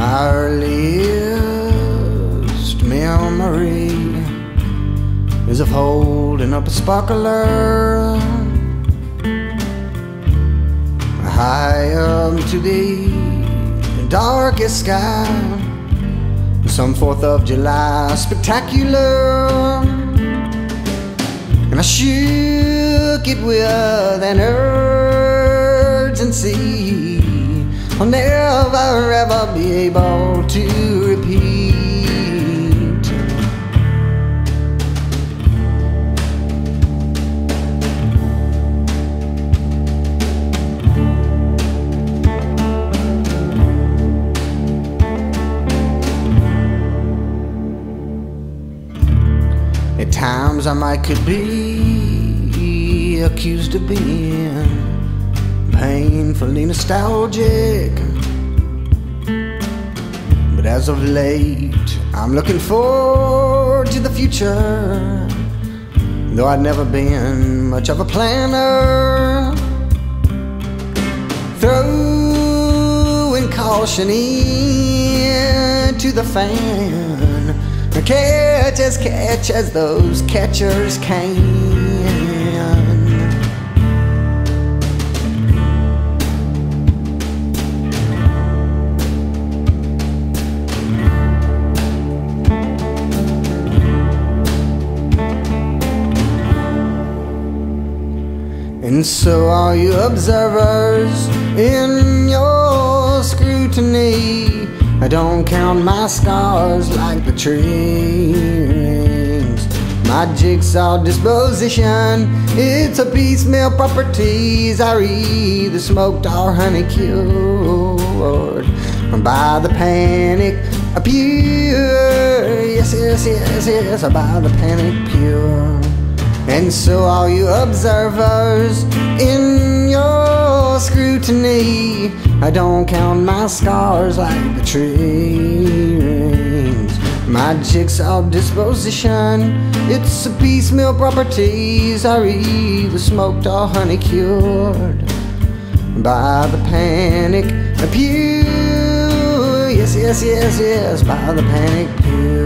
My earliest memory is of holding up a sparkler high up to the darkest sky. Some 4th of July spectacular. And I shook it with an urgency I'll never to repeat. At times I might could be accused of being painfully nostalgic. As of late, I'm looking forward to the future. Though I've never been much of a planner. Throwing caution into the fan. Catch as catch as those catchers can. And so are you observers in your scrutiny. I don't count my scars like the tree rings. My jigsaw disposition, it's a piecemeal properties. Are either smoked or honey cured by the panic pure. Yes, yes, yes, yes, by the panic pure. And so all you observers in your scrutiny, I don't count my scars like the tree rings. My jigsaw disposition, it's a piecemeal properties, are either smoked or honey cured by the panic pure. Yes, yes, yes, yes, by the panic pure.